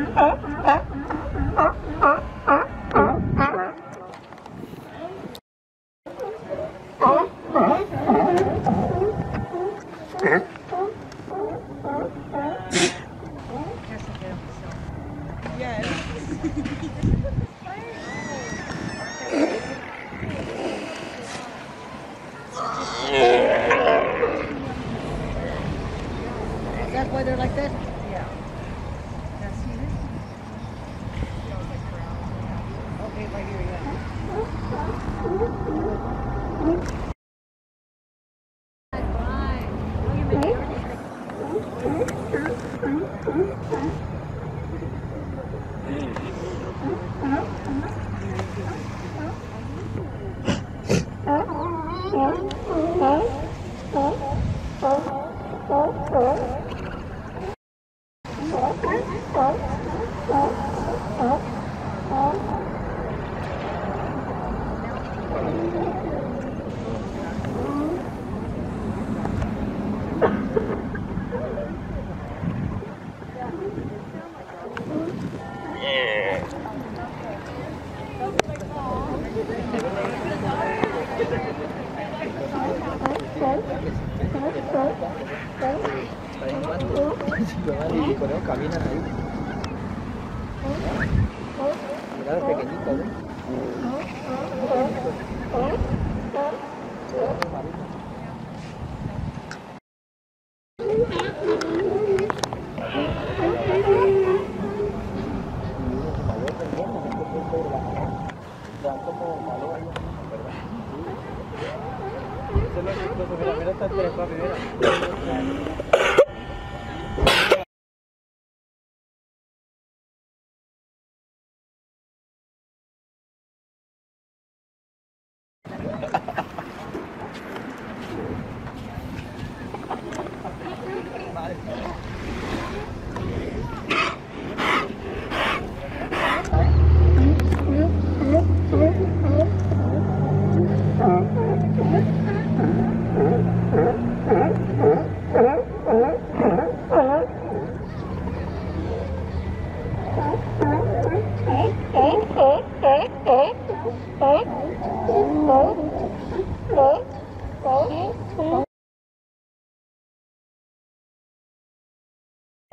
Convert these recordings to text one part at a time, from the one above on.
Is that why they're like that? 嗯 y con ellos caminan ahí. Los pequeñitos. Mira,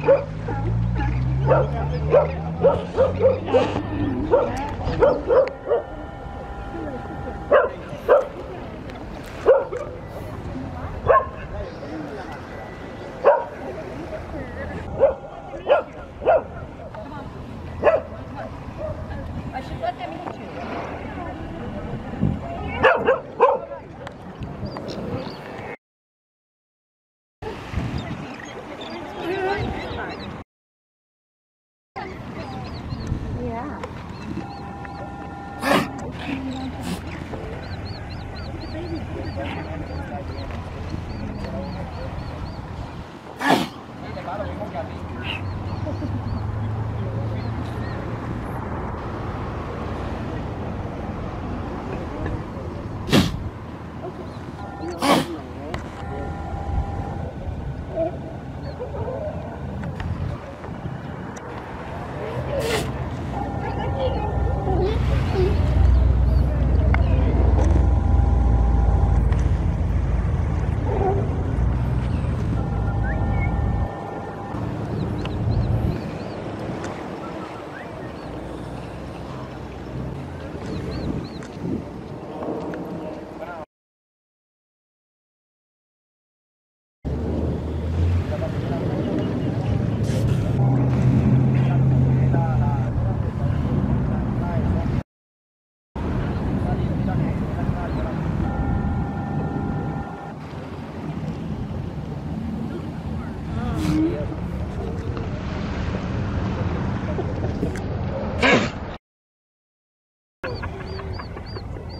Thank you.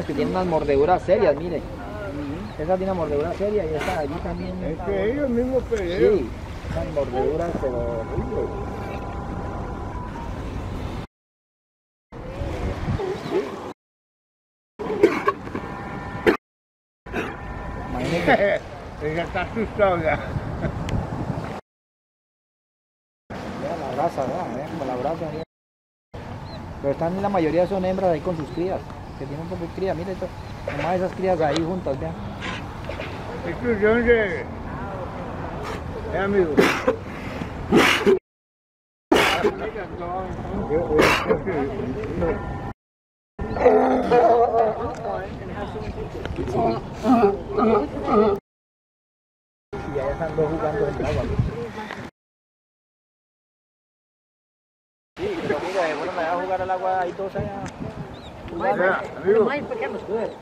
que tienen unas mordeduras serias, mire. Esa tiene una mordedura seria y esta allí también. Es que ellos mismos pelearon. Sí, esas mordeduras pero horribles. Ella está asustado ya. vea la raza, ¿verdad? Vea como la brasa. mira. Pero están la mayoría son hembras ahí con sus crías, que tienen un poco de cría, mire, esto, nomás esas crías ahí juntas, vean. Es de. Eh, amigo. Y allá están dos jugando en el agua. Sí, pero mira, me va a jugar al agua ahí todos allá. My, yeah, my, my was good.